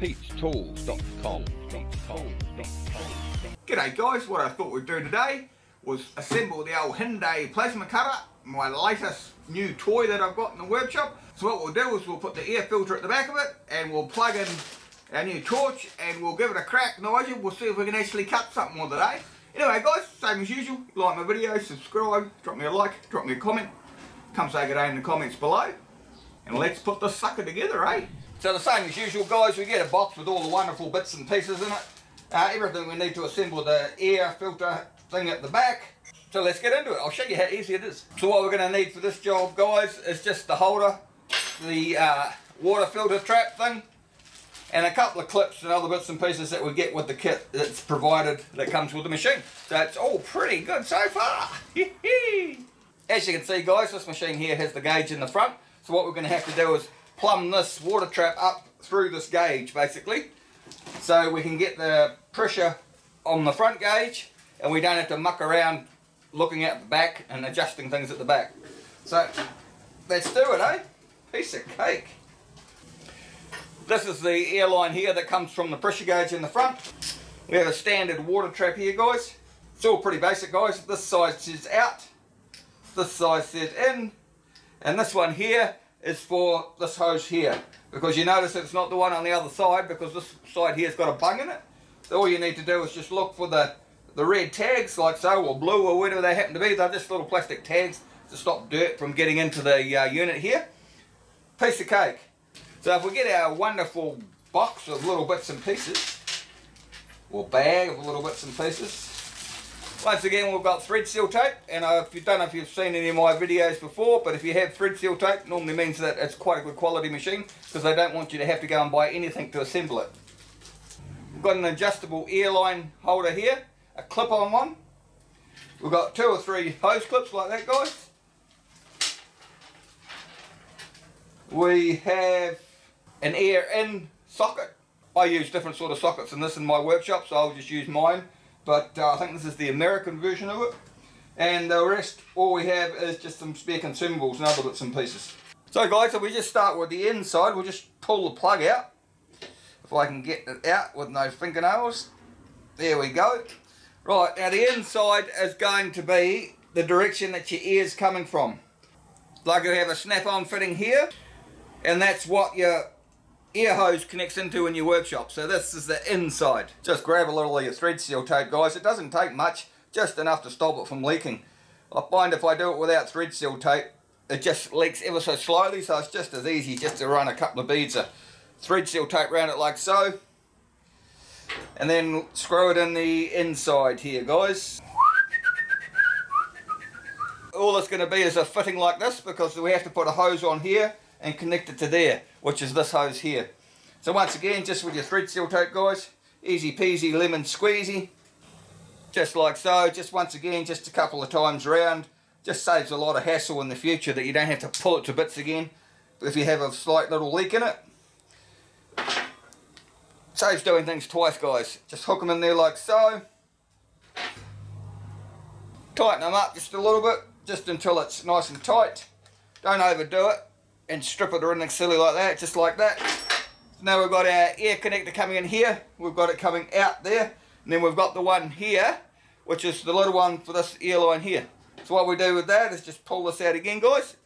Pete'sTools.com. G'day guys, what I thought we'd do today was assemble the old Hynade plasma cutter, my latest new toy that I've got in the workshop. So what we'll do is we'll put the air filter at the back of it and we'll plug in our new torch and we'll give it a crack, Nigel. We'll see if we can actually cut something it, eh? Anyway guys, same as usual, like my video, subscribe, drop me a like, drop me a comment, come say good day in the comments below, and let's put this sucker together, eh? So the same as usual guys, we get a box with all the wonderful bits and pieces in it, uh, everything we need to assemble the air filter thing at the back. So let's get into it, I'll show you how easy it is. So what we're going to need for this job guys is just the holder, the uh, water filter trap thing, and a couple of clips and other bits and pieces that we get with the kit that's provided that comes with the machine. So it's all pretty good so far. As you can see guys, this machine here has the gauge in the front. So what we're going to have to do is plumb this water trap up through this gauge basically. So we can get the pressure on the front gauge and we don't have to muck around looking at the back and adjusting things at the back. So let's do it eh? Piece of cake. This is the airline here that comes from the pressure gauge in the front. We have a standard water trap here guys. It's all pretty basic guys. This side says out, this side says in, and this one here is for this hose here. Because you notice it's not the one on the other side because this side here's got a bung in it. So all you need to do is just look for the, the red tags like so or blue or whatever they happen to be. They're just little plastic tags to stop dirt from getting into the uh, unit here. Piece of cake. So if we get our wonderful box of little bits and pieces, or bag of little bits and pieces, once again we've got thread seal tape, and if you don't know if you've seen any of my videos before, but if you have thread seal tape, normally means that it's quite a good quality machine, because they don't want you to have to go and buy anything to assemble it. We've got an adjustable airline holder here, a clip-on one. We've got two or three hose clips like that guys. We have an air in socket. I use different sort of sockets in this in my workshop, so I'll just use mine. But uh, I think this is the American version of it. And the rest, all we have is just some spare consumables and other bits and pieces. So guys, if we just start with the inside, we'll just pull the plug out. If I can get it out with no fingernails. There we go. Right, now the inside is going to be the direction that your ear's coming from. Like you have a snap-on fitting here, and that's what your air hose connects into in your workshop. So this is the inside. Just grab a little of your thread seal tape guys. It doesn't take much, just enough to stop it from leaking. I find if I do it without thread seal tape, it just leaks ever so slightly, so it's just as easy just to run a couple of beads of thread seal tape around it like so. And then screw it in the inside here guys. All it's going to be is a fitting like this because we have to put a hose on here and connect it to there, which is this hose here. So once again, just with your thread seal tape guys, easy peasy lemon squeezy, just like so, just once again, just a couple of times around, just saves a lot of hassle in the future that you don't have to pull it to bits again. If you have a slight little leak in it. Saves doing things twice guys, just hook them in there like so, tighten them up just a little bit, just until it's nice and tight, don't overdo it, and strip it or anything silly like that, just like that. So now we've got our air connector coming in here, we've got it coming out there, and then we've got the one here, which is the little one for this airline here. So what we do with that is just pull this out again guys.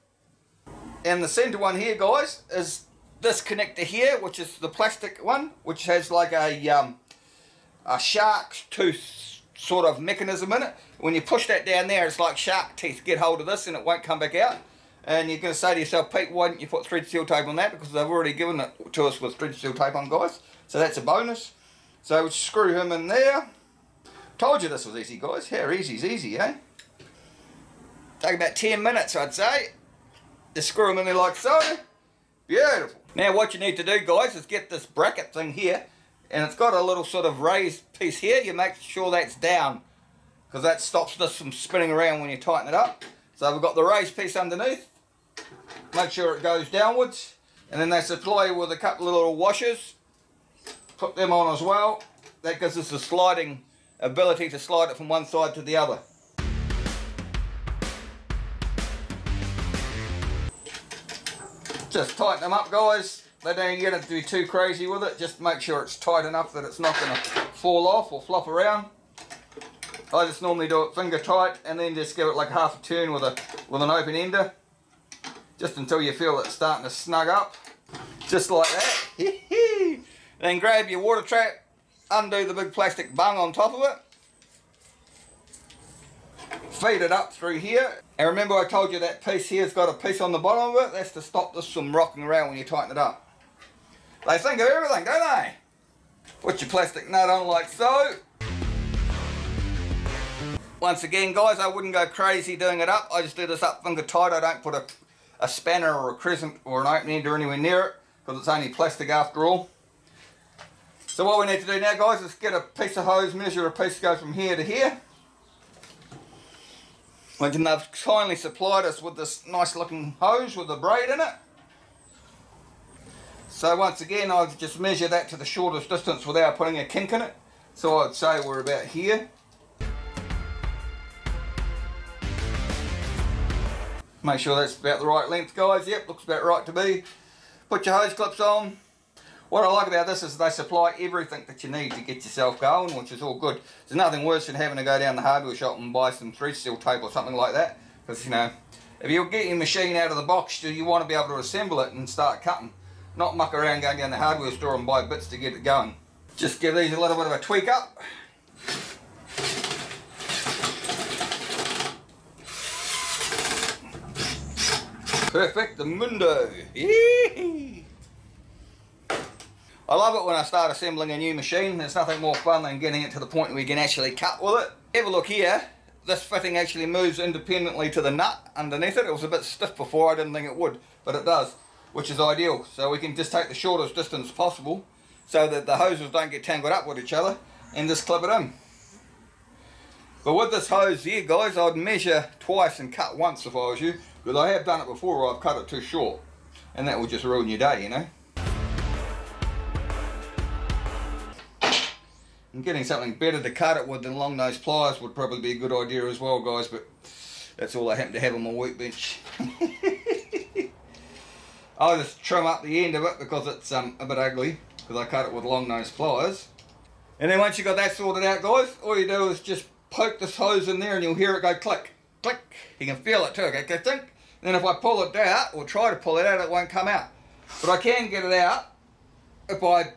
And the center one here guys is this connector here, which is the plastic one, which has like a, um, a shark's tooth sort of mechanism in it. When you push that down there, it's like shark teeth. Get hold of this and it won't come back out. And you're going to say to yourself, Pete, why didn't you put thread seal tape on that? Because they've already given it to us with thread seal tape on, guys. So that's a bonus. So screw him in there. Told you this was easy, guys. How easy's easy, eh? Take about 10 minutes, I'd say. Just screw him in there like so. Beautiful. Now what you need to do, guys, is get this bracket thing here. And it's got a little sort of raised piece here. You make sure that's down. Because that stops this from spinning around when you tighten it up. So we've got the raised piece underneath. Make sure it goes downwards. And then they supply you with a couple of little washers. Put them on as well. That gives us the sliding ability to slide it from one side to the other. Just tighten them up guys. They don't get it to be too crazy with it. Just make sure it's tight enough that it's not going to fall off or flop around. I just normally do it finger tight and then just give it like half a turn with a with an open ender. Just until you feel it's starting to snug up. Just like that. then grab your water trap, undo the big plastic bung on top of it feed it up through here. And remember I told you that piece here's got a piece on the bottom of it? That's to stop this from rocking around when you tighten it up. They think of everything, don't they? Put your plastic nut on like so. Once again guys, I wouldn't go crazy doing it up. I just do this up finger tight. I don't put a, a spanner or a crescent or an open end or anywhere near it because it's only plastic after all. So what we need to do now guys is get a piece of hose, measure a piece, go from here to here. And they've kindly supplied us with this nice looking hose with a braid in it. So once again, I'll just measure that to the shortest distance without putting a kink in it. So I'd say we're about here. Make sure that's about the right length guys. Yep, looks about right to me. Put your hose clips on. What I like about this is they supply everything that you need to get yourself going, which is all good. There's nothing worse than having to go down the hardware shop and buy some thread seal tape or something like that. Because, you know, if you get your machine out of the box, you want to be able to assemble it and start cutting. Not muck around going down the hardware store and buy bits to get it going. Just give these a little bit of a tweak up. Perfect, the mundo. I love it when I start assembling a new machine. There's nothing more fun than getting it to the point where you can actually cut with it. Have a look here. This fitting actually moves independently to the nut underneath it. It was a bit stiff before, I didn't think it would, but it does, which is ideal. So we can just take the shortest distance possible so that the hoses don't get tangled up with each other and just clip it in. But with this hose here, guys, I'd measure twice and cut once if I was you, because I have done it before I've cut it too short. And that will just ruin your day, you know. And getting something better to cut it with than long nose pliers would probably be a good idea as well guys, but that's all I happen to have on my workbench. I'll just trim up the end of it because it's um, a bit ugly, because I cut it with long nose pliers. And then once you've got that sorted out guys, all you do is just poke this hose in there and you'll hear it go click, click. You can feel it too, okay, click. Then if I pull it out, or try to pull it out, it won't come out. But I can get it out if I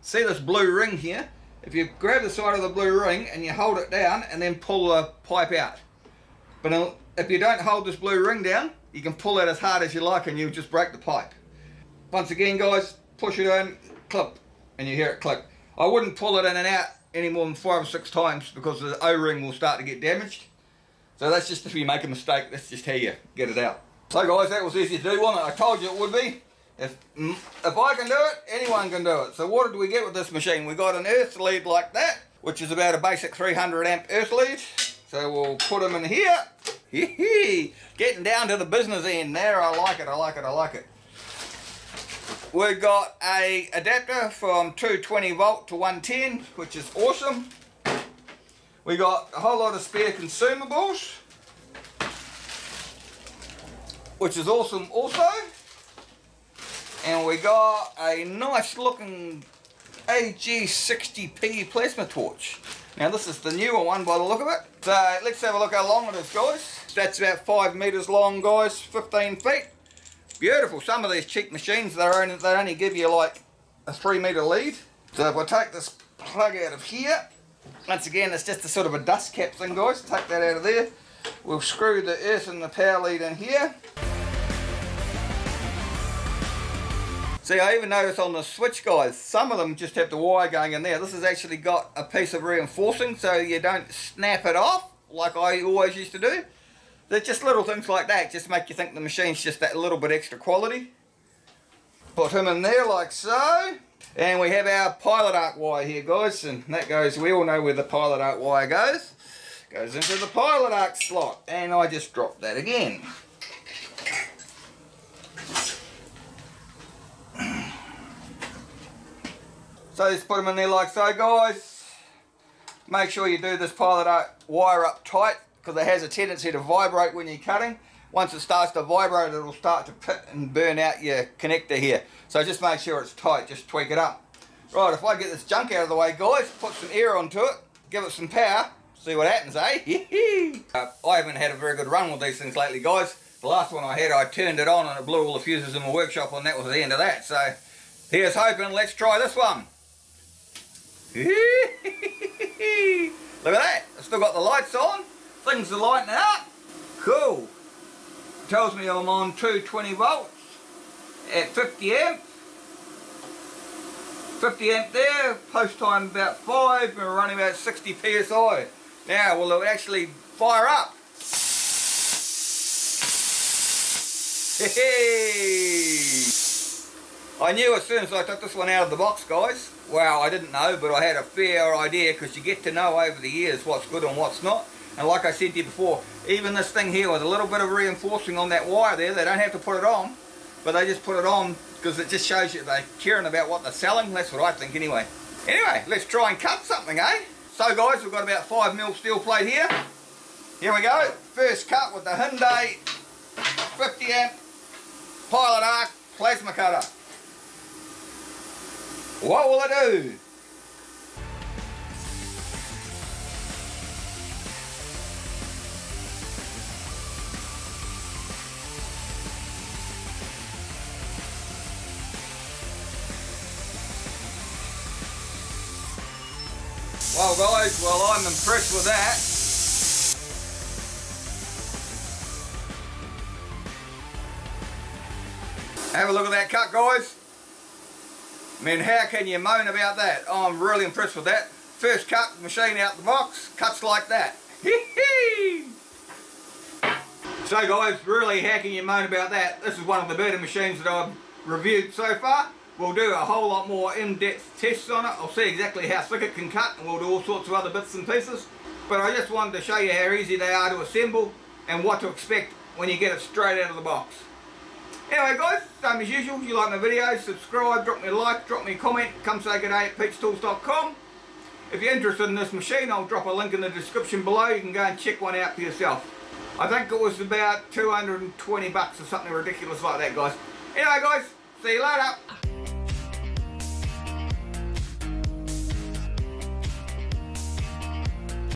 see this blue ring here, if you grab the side of the blue ring and you hold it down and then pull the pipe out. But if you don't hold this blue ring down, you can pull it as hard as you like and you'll just break the pipe. Once again guys, push it in, clip, and you hear it click. I wouldn't pull it in and out any more than five or six times because the O-ring will start to get damaged. So that's just if you make a mistake, that's just how you get it out. So guys, that was easy to do, wasn't it? I told you it would be. If, mm, if I can do it, anyone can do it. So what did we get with this machine? We got an earth lead like that, which is about a basic 300 amp earth lead. So we'll put them in here. Hee Getting down to the business end there. I like it, I like it, I like it. We've got a adapter from 220 volt to 110, which is awesome. We got a whole lot of spare consumables, which is awesome also and we got a nice looking AG60P plasma torch. Now this is the newer one by the look of it. So let's have a look how long it is guys. That's about 5 metres long guys, 15 feet. Beautiful. Some of these cheap machines, they only, they only give you like a 3 metre lead. So if I take this plug out of here, once again it's just a sort of a dust cap thing guys. Take that out of there. We'll screw the earth and the power lead in here. See, I even noticed on the switch guys, some of them just have the wire going in there. This has actually got a piece of reinforcing so you don't snap it off like I always used to do. They're just little things like that, just make you think the machine's just that little bit extra quality. Put him in there like so. And we have our pilot arc wire here guys, and that goes, we all know where the pilot arc wire goes. Goes into the pilot arc slot, and I just dropped that again. So just put them in there like so guys. Make sure you do this pilot arc wire up tight because it has a tendency to vibrate when you're cutting. Once it starts to vibrate, it'll start to pit and burn out your connector here. So just make sure it's tight, just tweak it up. Right, if I get this junk out of the way, guys, put some air onto it, give it some power, see what happens, eh? uh, I haven't had a very good run with these things lately, guys. The last one I had, I turned it on and it blew all the fuses in my workshop and that was the end of that. So, here's hoping, let's try this one. Look at that, I've still got the lights on, things are lighting up. Cool. Tells me I'm on 220 volts at 50 amps. 50 amp there, post time about 5, we're running about 60 psi. Now, will it actually fire up? Hey! I knew as soon as I took this one out of the box, guys. Well, I didn't know, but I had a fair idea because you get to know over the years what's good and what's not. And like I said to you before, even this thing here with a little bit of reinforcing on that wire there, they don't have to put it on, but they just put it on because it just shows you they're caring about what they're selling. That's what I think anyway. Anyway, let's try and cut something, eh? So guys, we've got about 5 mil steel plate here. Here we go. First cut with the Hynade 50 amp Pilot Arc plasma cutter. What will it do? Well guys, well I'm impressed with that. Have a look at that cut guys. I mean how can you moan about that? Oh, I'm really impressed with that. First cut machine out the box, cuts like that. so guys, really how can you moan about that? This is one of the better machines that I've reviewed so far. We'll do a whole lot more in-depth tests on it. I'll see exactly how thick it can cut and we'll do all sorts of other bits and pieces. But I just wanted to show you how easy they are to assemble and what to expect when you get it straight out of the box. Anyway guys, same as usual, if you like my videos, subscribe, drop me a like, drop me a comment, come say good day at Pete'sTools.com. If you're interested in this machine, I'll drop a link in the description below. You can go and check one out for yourself. I think it was about 220 bucks or something ridiculous like that, guys. Anyway, guys, see you later.